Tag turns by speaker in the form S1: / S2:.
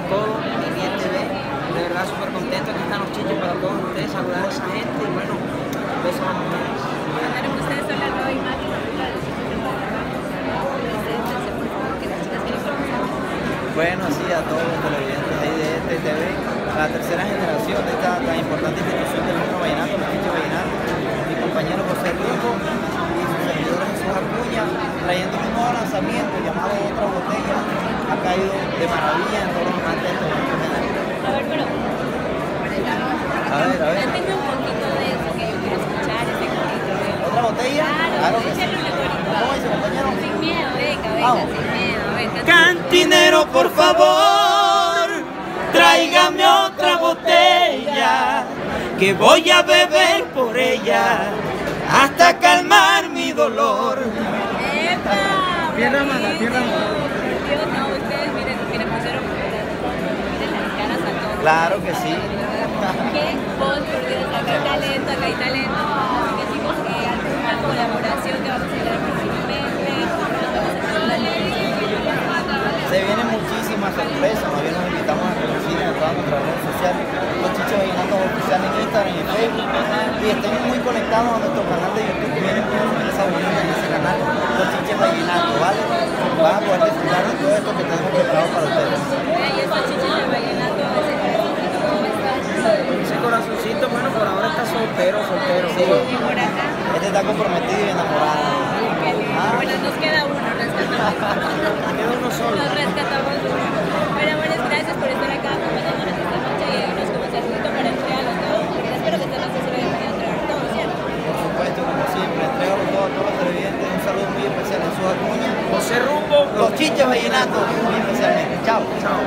S1: entregalo todo, Bien TV. De verdad súper contento, aquí están los chichos para todos ustedes, saludar a esa gente y bueno, besos a
S2: ustedes son la nueva imagen
S3: Bueno, sí, a todos los televidentes ahí de este TV, a la tercera generación de esta tan importante institución del mundo vallenato, los chichos vallenatos, mi compañero José Rico y su servidor Jesús Acuña, trayendo un nuevo lanzamiento llamado Otra Botella, ha caído de maravilla en todos los estos
S2: A ver, pero...
S3: A ver, a ver.
S2: Tengo un poquito de eso que yo quiero escuchar, ese corito.
S3: ¿Otra botella?
S2: Claro,
S3: que sí. ¿Cómo dice, compañero?
S2: Sin miedo, venga, venga, sin miedo. Venga,
S4: Cantinero, por favor, tráigame otra botella, que voy a beber por ella hasta calmar mi dolor.
S2: ¡Epa!
S1: Tierra mala, tierra mala.
S3: Claro que sí.
S2: Qué voz, por Dios, acá hay talento, acá hay talento. Así que chicos, que una colaboración que vamos a hacer próximamente.
S3: Se vienen muchísimas sorpresas, más bien nos invitamos a que nos sigan en todas nuestras redes sociales, los chichos vallenatos oficiales en Instagram y en Facebook, y estén muy conectados a nuestro canal de YouTube, que vienen muchos abonando en ese canal, los chichos vallenatos, ¿vale? Van a poder disfrutar de todo esto que tenemos preparado para ustedes.
S2: Y estos chichos de vallenato, ese corazoncito, ¿cómo están?
S1: Ese corazoncito, bueno, por ahora está soltero, soltero.
S3: Sí.
S2: Y por acá.
S3: Este está comprometido y enamorado.
S2: Qué lindo. Bueno, nos queda uno, rescatamos.
S1: Queda uno solo.
S2: Nos rescatamos uno. Bueno, buenas gracias por estar acá acompañándonos esta noche y nos como saludito para entregarlo todo. Espero que esta noche se lo hayan podido entregar todo, ¿cierto?
S3: Por supuesto, como siempre, entrego todo a todos los televidentes, un saludo muy especial a Jesús Acuña,
S1: José Rumbo.
S3: los chichos vallenatos, muy especialmente. Chao.
S1: Chao.